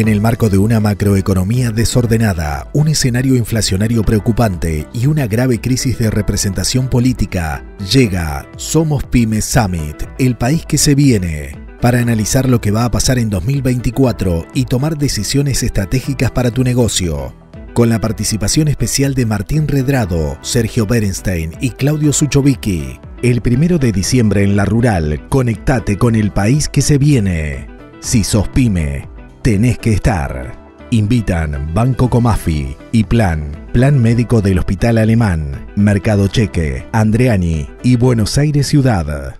En el marco de una macroeconomía desordenada, un escenario inflacionario preocupante y una grave crisis de representación política, llega Somos Pymes Summit, el país que se viene, para analizar lo que va a pasar en 2024 y tomar decisiones estratégicas para tu negocio. Con la participación especial de Martín Redrado, Sergio Berenstein y Claudio Suchovicki. El primero de diciembre en La Rural, conectate con el país que se viene. Si sos pyme, tenés que estar. Invitan Banco Comafi y Plan, Plan Médico del Hospital Alemán, Mercado Cheque, Andreani y Buenos Aires Ciudad.